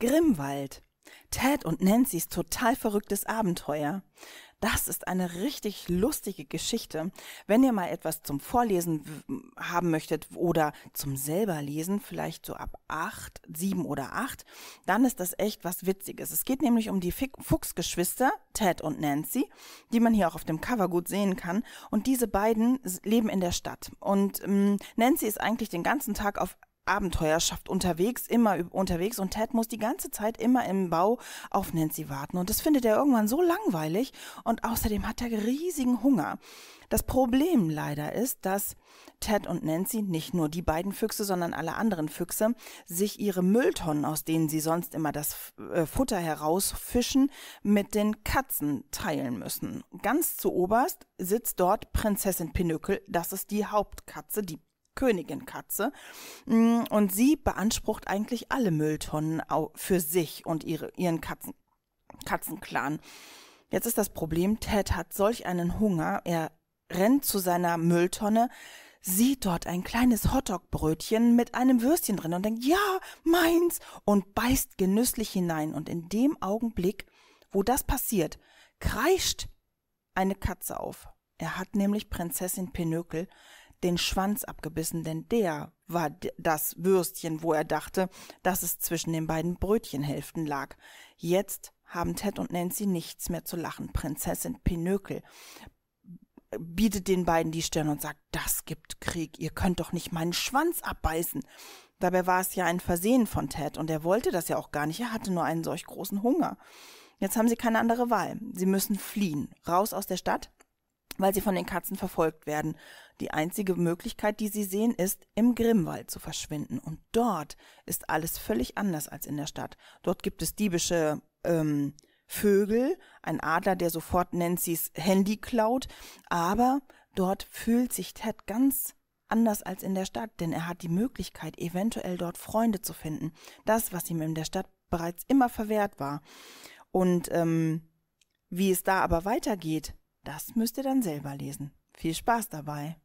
Grimwald. Ted und Nancy's total verrücktes Abenteuer. Das ist eine richtig lustige Geschichte. Wenn ihr mal etwas zum Vorlesen haben möchtet oder zum selber lesen, vielleicht so ab acht, sieben oder acht, dann ist das echt was Witziges. Es geht nämlich um die Fuchsgeschwister, Ted und Nancy, die man hier auch auf dem Cover gut sehen kann. Und diese beiden leben in der Stadt. Und ähm, Nancy ist eigentlich den ganzen Tag auf Abenteuerschaft unterwegs, immer unterwegs und Ted muss die ganze Zeit immer im Bau auf Nancy warten und das findet er irgendwann so langweilig und außerdem hat er riesigen Hunger. Das Problem leider ist, dass Ted und Nancy, nicht nur die beiden Füchse, sondern alle anderen Füchse, sich ihre Mülltonnen, aus denen sie sonst immer das äh, Futter herausfischen, mit den Katzen teilen müssen. Ganz zu oberst sitzt dort Prinzessin Pinökel, das ist die Hauptkatze, die Königin Katze. Mm, und sie beansprucht eigentlich alle Mülltonnen für sich und ihre, ihren Katzen, Katzenclan. Jetzt ist das Problem, Ted hat solch einen Hunger, er rennt zu seiner Mülltonne, sieht dort ein kleines Hotdogbrötchen mit einem Würstchen drin und denkt, ja, meins, und beißt genüsslich hinein. Und in dem Augenblick, wo das passiert, kreischt eine Katze auf. Er hat nämlich Prinzessin Pinökel den Schwanz abgebissen, denn der war das Würstchen, wo er dachte, dass es zwischen den beiden Brötchenhälften lag. Jetzt haben Ted und Nancy nichts mehr zu lachen. Prinzessin Pinökel bietet den beiden die Stirn und sagt, das gibt Krieg, ihr könnt doch nicht meinen Schwanz abbeißen. Dabei war es ja ein Versehen von Ted und er wollte das ja auch gar nicht, er hatte nur einen solch großen Hunger. Jetzt haben sie keine andere Wahl. Sie müssen fliehen, raus aus der Stadt, weil sie von den Katzen verfolgt werden. Die einzige Möglichkeit, die sie sehen, ist, im Grimmwald zu verschwinden. Und dort ist alles völlig anders als in der Stadt. Dort gibt es diebische ähm, Vögel, ein Adler, der sofort Nancy's Handy klaut, aber dort fühlt sich Ted ganz anders als in der Stadt, denn er hat die Möglichkeit, eventuell dort Freunde zu finden. Das, was ihm in der Stadt bereits immer verwehrt war. Und ähm, wie es da aber weitergeht, das müsst ihr dann selber lesen. Viel Spaß dabei!